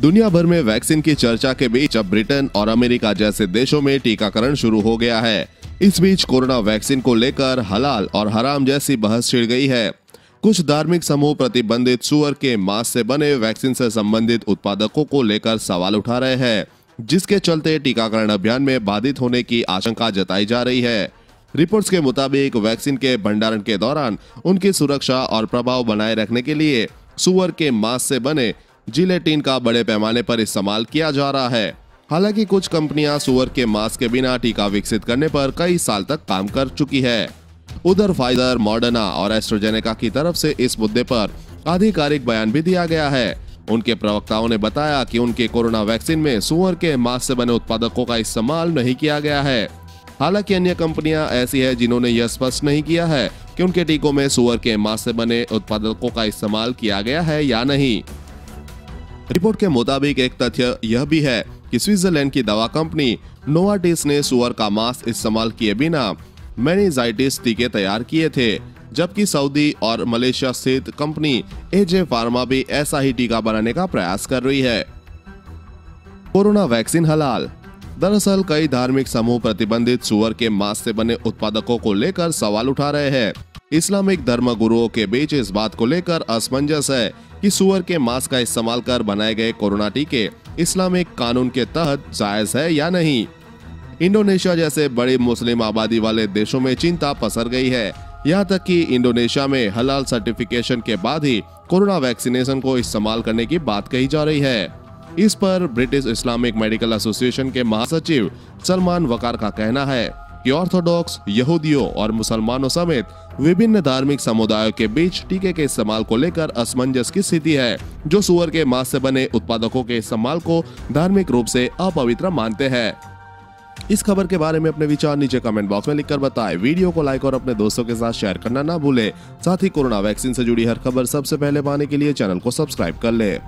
दुनिया भर में वैक्सीन की चर्चा के बीच अब ब्रिटेन और अमेरिका जैसे देशों में टीकाकरण शुरू हो गया है। इस बीच कोरोना वैक्सीन को लेकर हलाल और हराम जैसी बहस छिड़ गई है। कुछ धार्मिक समूह प्रतिबंधित सुअर के मांस से बने वैक्सीन से संबंधित उत्पादकों को लेकर सवाल उठा रहे हैं, जिसके चलते टीकाकरण अभियान में बाधित होने की आशंका जताई जा रही है। रिपोर्ट्स के मुताबिक वैक्सीन के भंडारण के दौरान उनकी सुरक्षा और प्रभाव बनाए रखने के लिए सुअर के मांस से बने जिलेटिन का बड़े पैमाने पर इस्तेमाल किया जा रहा है। हालाँकि कुछ कंपनियाँ सुअर के मांस के बिना टीका विकसित करने पर कई साल तक काम कर चुकी है। उधर फाइजर मॉडर्ना और एस्ट्रोजेनेका की तरफ़ से इस मुद्दे पर आधिकारिक बयान भी दिया गया है। उनके प्रवक्ताओं ने बताया कि उनके कोरोना वैक्सीन में सुअर के मांस से बने उत्पादकों का इस्तेमाल नहीं किया गया है। हालाँकि अन्य कंपनियाँ ऐसी है जिन्होंने यह स्पष्ट नहीं किया है कि उनके टीकों में सुअर के मांस से बने उत्पादकों का इस्तेमाल किया गया है या नहीं। रिपोर्ट के मुताबिक, एक तथ्य यह भी है कि स्विट्जरलैंड की दवा कंपनी नोवाटिस ने सुअर का मांस इस्तेमाल किए बिना मैनीजाइटिस टीके तैयार किए थे, जबकि सऊदी और मलेशिया स्थित कंपनी एजे फार्मा भी ऐसा ही टीका बनाने का प्रयास कर रही है। कोरोना वैक्सीन हलाल। दरअसल, कई धार्मिक समूह प्रतिबंधित सुअर के मांस से बने उत्पादकों को लेकर सवाल उठा रहे हैं। इस्लामिक धर्म गुरुओं के बीच इस बात को लेकर असमंजस है कि सुअर के मांस का इस्तेमाल कर बनाए गए कोरोना टीके इस्लामिक कानून के तहत जायज़ है या नहीं? इंडोनेशिया जैसे बड़ी मुस्लिम आबादी वाले देशों में चिंता पसर गई है। यहाँ तक कि इंडोनेशिया में हलाल सर्टिफिकेशन के बाद ही कोरोना वैक्सीनेशन को इस्तेमाल करने की बात कही जा रही है। इस पर ब्रिटिश इस्लामिक मेडिकल एसोसिएशन के महासचिव सलमान वकार का कहना है कि ऑर्थोडॉक्स यहूदियों और मुसलमानों समेत विभिन्न धार्मिक समुदायों के बीच टीके के इस्तेमाल को लेकर असमंजस की स्थिति है, जो सुअर के मांस से बने उत्पादकों के इस्तेमाल को धार्मिक रूप से अपवित्र मानते हैं। इस खबर के बारे में अपने विचार नीचे कमेंट बॉक्स में लिखकर बताएँ। वीडियो को लाइक और अपने दोस्तों के साथ शेयर करना ना भूले। साथ ही कोरोना वैक्सीन से जुड़ी हर खबर सबसे पहले पाने के लिए चैनल को सब्सक्राइब कर ले।